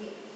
week.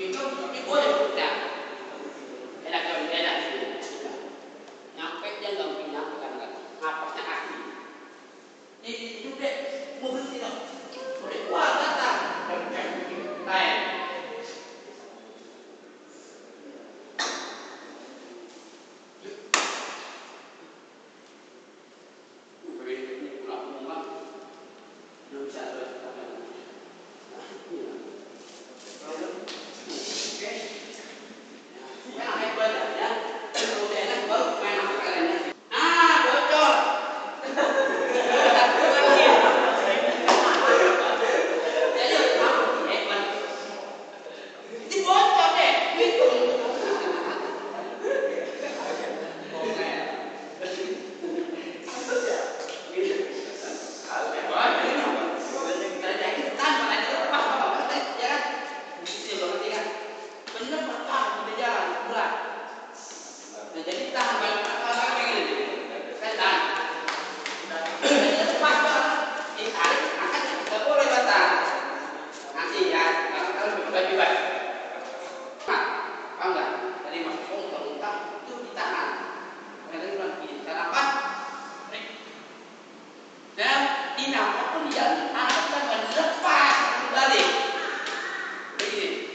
Mikro, tapi gue khi nào nó không dẫn ta rất là mình rất pha chúng ta đi. Đi gì?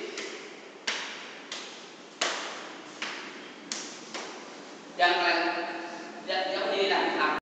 Rằng là dẫn giống như là